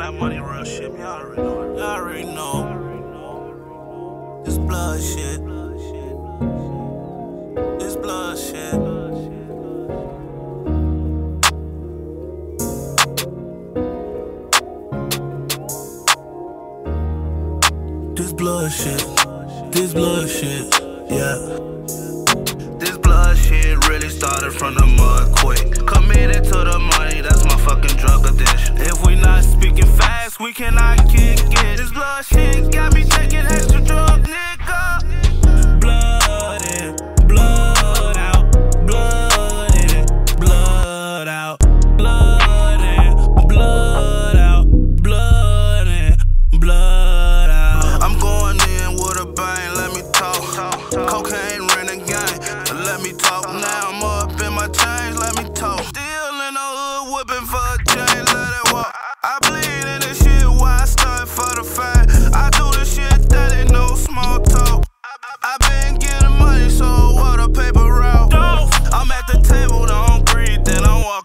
that money, real shit. Y'all already know. Y'all already know. This blood shit. This blood shit. This blood shit. This blood shit. Yeah. This blood shit really started from the mud quick. Cannot. This blood shit got me taking extra drug, nigga. Blood in, blood out, blood in, blood out, blood in, blood out, blood in, blood out. I'm going in with a bang, let me talk. Cocaine ran the game, let me talk. Now I'm up in my chains, let me talk.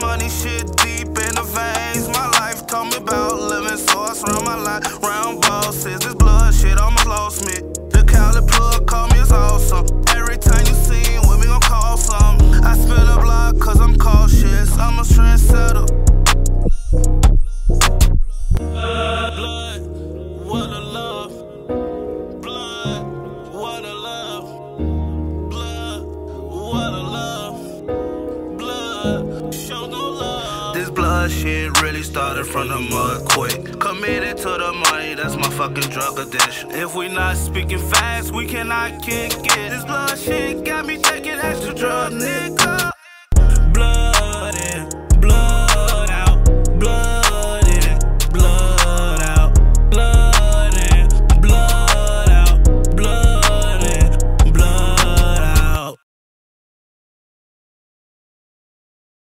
money shit deep in the veins. My life told me about living, so I surround my life round Shit really started from the mud quick. Committed to the money, that's my fucking drug addiction. If we not speaking fast, we cannot kick it. This blood shit got me taking extra drugs, nigga.